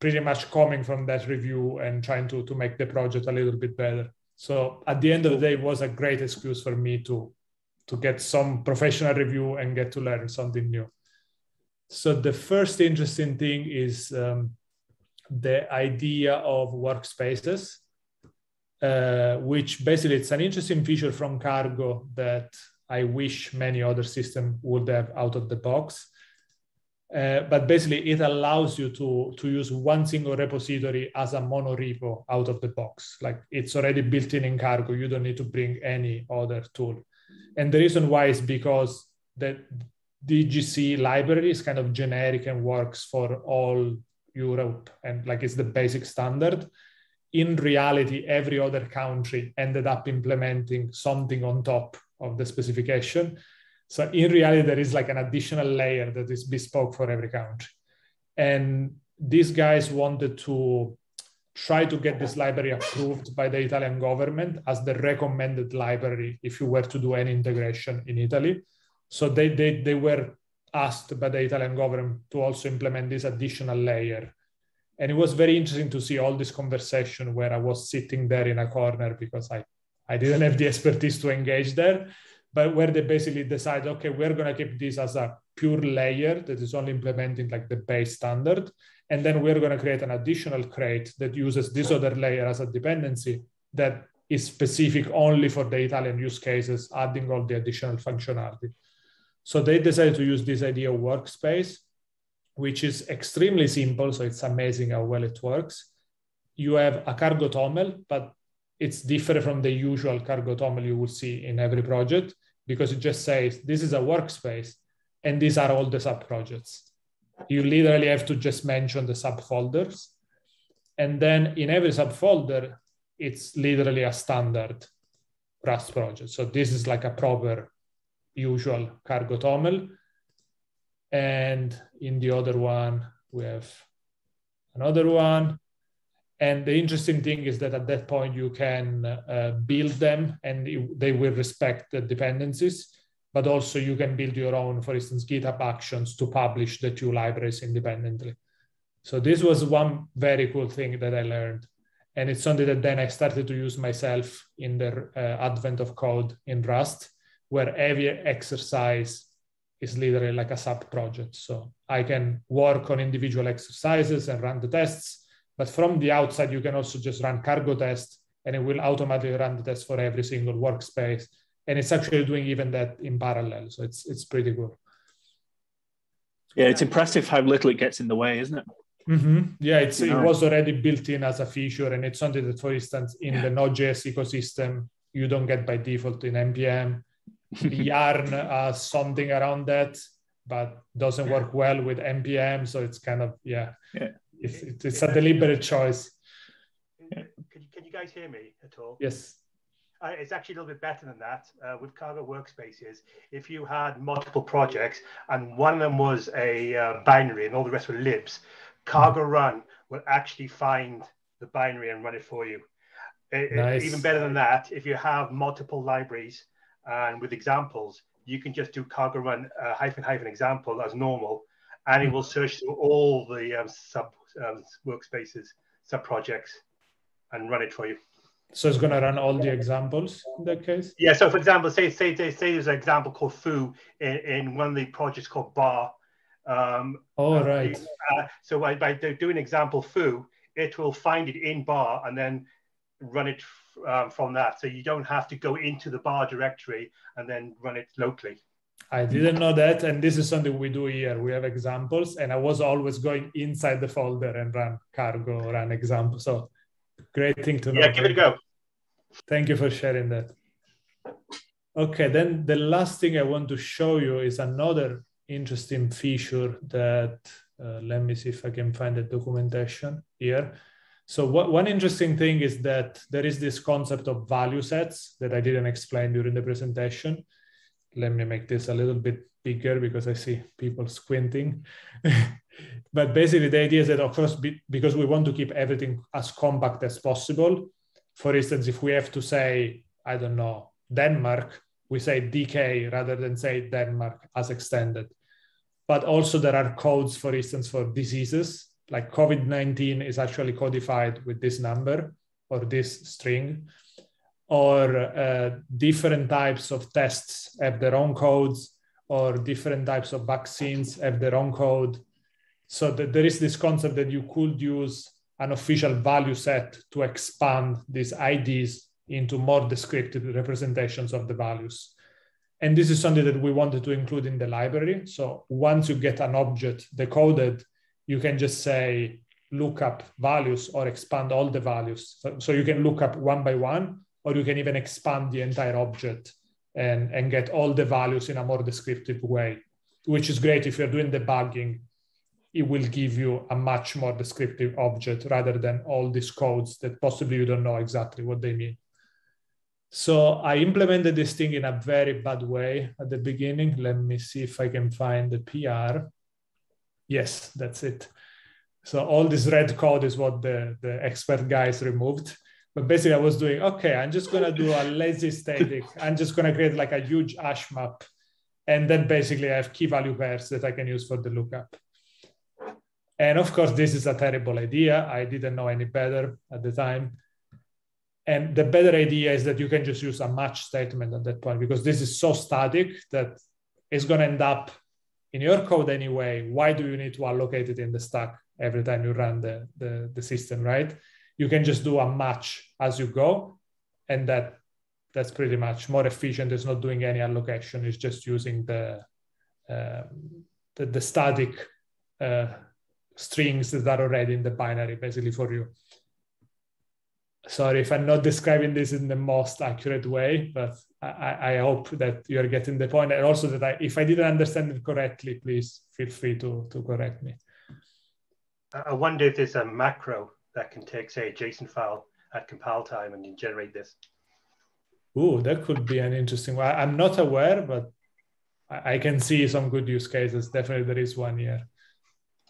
Speaker 1: pretty much coming from that review and trying to, to make the project a little bit better so at the end of the day it was a great excuse for me to to get some professional review and get to learn something new so the first interesting thing is um, the idea of workspaces, uh, which basically it's an interesting feature from Cargo that I wish many other systems would have out of the box. Uh, but basically, it allows you to, to use one single repository as a mono repo out of the box. Like it's already built in in Cargo. You don't need to bring any other tool. And the reason why is because the DGC library is kind of generic and works for all Europe and like it's the basic standard. In reality, every other country ended up implementing something on top of the specification. So in reality, there is like an additional layer that is bespoke for every country. And these guys wanted to try to get this library approved by the Italian government as the recommended library if you were to do any integration in Italy. So they, they, they were asked by the Italian government to also implement this additional layer. And it was very interesting to see all this conversation where I was sitting there in a corner because I, I didn't have the expertise to engage there, but where they basically decide, okay, we're going to keep this as a pure layer that is only implementing like the base standard. And then we're going to create an additional crate that uses this other layer as a dependency that is specific only for the Italian use cases, adding all the additional functionality. So they decided to use this idea of workspace, which is extremely simple. So it's amazing how well it works. You have a cargo toml, but it's different from the usual cargo toml you would see in every project because it just says this is a workspace and these are all the sub projects. You literally have to just mention the subfolders. And then in every subfolder, it's literally a standard Rust project. So this is like a proper usual cargo toml. And in the other one, we have another one. And the interesting thing is that at that point, you can uh, build them and it, they will respect the dependencies, but also you can build your own, for instance, GitHub Actions to publish the two libraries independently. So this was one very cool thing that I learned. And it's something that then I started to use myself in the uh, advent of code in Rust where every exercise is literally like a sub project. So I can work on individual exercises and run the tests, but from the outside, you can also just run cargo tests and it will automatically run the test for every single workspace. And it's actually doing even that in parallel. So it's, it's pretty good.
Speaker 3: Yeah, it's impressive how little it gets in the way, isn't it?
Speaker 1: Mm-hmm. Yeah, it's, it was already built in as a feature, and it's something that, for instance, in yeah. the Node.js ecosystem, you don't get by default in npm yarn uh, something around that, but doesn't work well with npm. So it's kind of yeah, yeah. It's, it's a deliberate choice.
Speaker 6: Can, can you guys hear me at all?
Speaker 1: Yes.
Speaker 6: Uh, it's actually a little bit better than that uh, with Cargo Workspaces. If you had multiple projects and one of them was a uh, binary and all the rest were libs, Cargo Run will actually find the binary and run it for you. It- it-
Speaker 1: Nice.
Speaker 6: even better than that, if you have multiple libraries and with examples, you can just do cargo run uh, hyphen hyphen example as normal, and it will search through all the um, sub um, workspaces, sub projects, and run it for you.
Speaker 1: So it's going to run all the examples in that case.
Speaker 6: Yeah. So, for example, say say say, say there's an example called foo in, in one of the projects called bar. Um,
Speaker 1: All
Speaker 6: uh,
Speaker 1: right.
Speaker 6: uh, so by, by doing example foo, it will find it in bar and then run it um, from that. So you don't have to go into the bar directory and then run it locally.
Speaker 1: I didn't know that, and this is something we do here. We have examples, and I was always going inside the folder and run cargo, run example. So great thing to know.
Speaker 6: Yeah, give it a go.
Speaker 1: Thank you for sharing that. Okay, then the last thing I want to show you is another interesting feature that, uh, let me see if I can find the documentation here. So what, one interesting thing is that there is this concept of value sets that I didn't explain during the presentation. Let me make this a little bit bigger because I see people squinting. but basically the idea is that of course, be, because we want to keep everything as compact as possible, for instance, if we have to say, I don't know, Denmark, we say DK rather than say Denmark as extended. But also there are codes, for instance, for diseases, like COVID-19 is actually codified with this number or this string, or uh, different types of tests have their own codes, or different types of vaccines have their own code. So there is this concept that you could use an official value set to expand these IDs into more descriptive representations of the values. And this is something that we wanted to include in the library. So once you get an object decoded, you can just say look up values or expand all the values. So, so you can look up one by one, or you can even expand the entire object and, and get all the values in a more descriptive way, which is great if you're doing debugging it will give you a much more descriptive object rather than all these codes that possibly you don't know exactly what they mean. So I implemented this thing in a very bad way at the beginning. Let me see if I can find the PR. Yes, that's it. So all this red code is what the, the expert guys removed. But basically I was doing, okay, I'm just gonna do a lazy static. I'm just gonna create like a huge hash map. And then basically I have key value pairs that I can use for the lookup. And of course, this is a terrible idea. I didn't know any better at the time. And the better idea is that you can just use a match statement at that point because this is so static that it's going to end up in your code anyway. Why do you need to allocate it in the stack every time you run the, the, the system, right? You can just do a match as you go. And that that's pretty much more efficient. It's not doing any allocation. It's just using the, uh, the, the static uh, strings that are already in the binary basically for you. Sorry if I'm not describing this in the most accurate way, but I, I hope that you're getting the. And also that I, if I didn't understand it correctly, please feel free to, to correct me.
Speaker 6: I wonder if there's a macro that can take, say, a JSON file at compile time and generate this.
Speaker 1: Ooh, that could be an interesting one. I'm not aware, but I can see some good use cases. Definitely there is one here.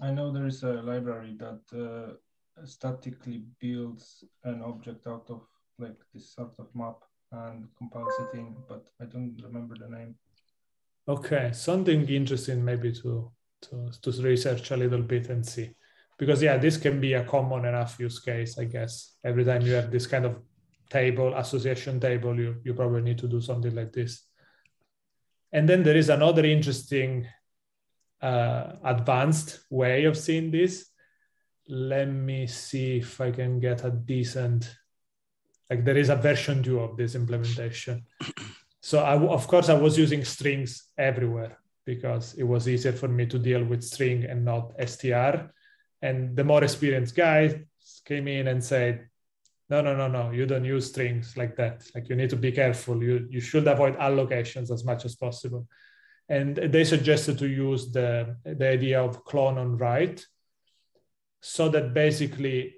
Speaker 7: I know there is a library that uh, statically builds an object out of like this sort of map and compiles it in, but I don't remember the name.
Speaker 1: Okay, something interesting maybe to, to, to research a little bit and see. Because yeah, this can be a common enough use case, I guess. Every time you have this kind of table, association table, you, you probably need to do something like this. And then there is another interesting uh, advanced way of seeing this. Let me see if I can get a decent, like there is a version two of this implementation. So I, of course I was using strings everywhere because it was easier for me to deal with string and not str. And the more experienced guys came in and said, no, no, no, no, you don't use strings like that. Like you need to be careful. You, you should avoid allocations as much as possible and they suggested to use the, the idea of clone on write so that basically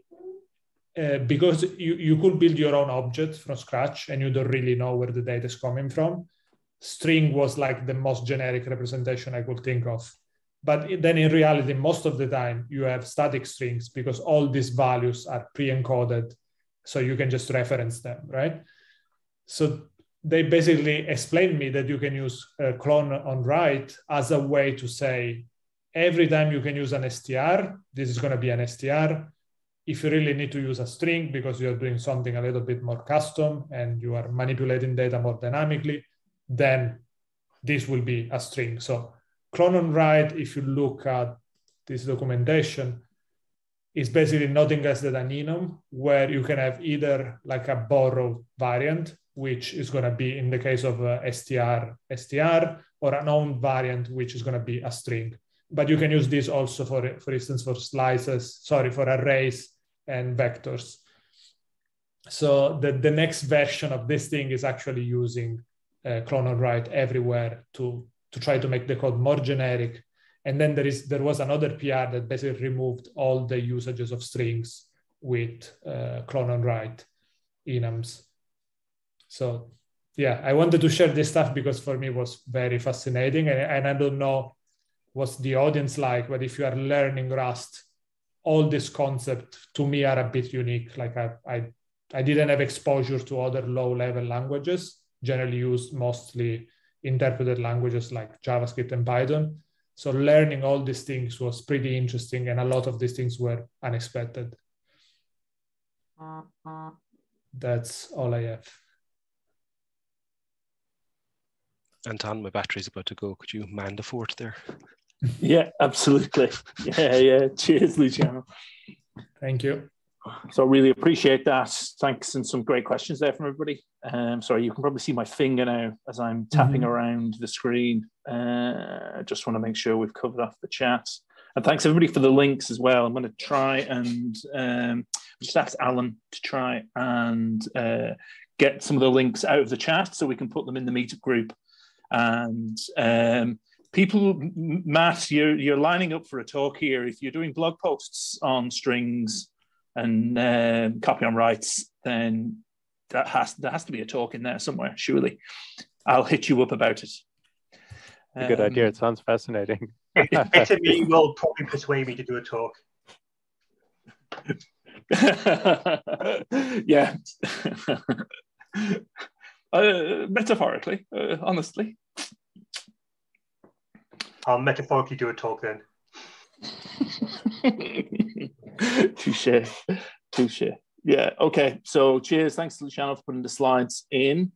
Speaker 1: uh, because you, you could build your own object from scratch and you don't really know where the data is coming from string was like the most generic representation i could think of But then in reality, most of the time you have static strings because all these values are pre-encoded. So you can just reference them, right? So they basically explained me that you can use a clone on write as a way to say every time you can use an str this is going to be an str if you really need to use a string because you're doing something a little bit more custom and you are manipulating data more dynamically then this will be a string so clone on write if you look at this documentation is basically nothing than an enum where you can have either like a borrow variant which is going to be in the case of uh, str str or an own variant which is going to be a string. But you can use this also for for instance for slices sorry for arrays and vectors. So the, the next version of this thing is actually using uh, clone on write everywhere to to try to make the code more generic and then there is there was another pr that basically removed all the usages of strings with uh, clone on write enums so yeah, I wanted to share this stuff because for me it was very fascinating. And, and I don't know what's the audience like, but if you are learning Rust, all this concept to me are a bit unique. Like I, I, I didn't have exposure to other low level languages, generally used mostly interpreted languages like JavaScript and Python. So learning all these things was pretty interesting, and a lot of these things were unexpected. That's all I have.
Speaker 2: Anton, my battery's about to go. Could you man the fort there?
Speaker 3: Yeah, absolutely. Yeah, yeah. Cheers, Luciano.
Speaker 1: Thank you.
Speaker 3: So really appreciate that. Thanks, and some great questions there from everybody. Um, sorry, you can probably see my finger now as I'm tapping mm-hmm. around the screen. Uh, I just want to make sure we've covered off the chat. And thanks everybody for the links as well. I'm going to try and um, just ask Alan to try and uh, get some of the links out of the chat so we can put them in the meetup group and um, people, Matt, you're, you're lining up for a talk here. If you're doing blog posts on strings and um, copy on writes, then that has, there has to be a talk in there somewhere, surely. I'll hit you up about it.
Speaker 5: A good um, idea. It sounds fascinating.
Speaker 6: SME will probably persuade me to do a talk.
Speaker 3: yeah. uh, metaphorically, uh, honestly.
Speaker 6: I'll metaphorically do a talk then.
Speaker 3: Touche. Touche. Yeah. Okay. So cheers. Thanks, to Luciano, for putting the slides in.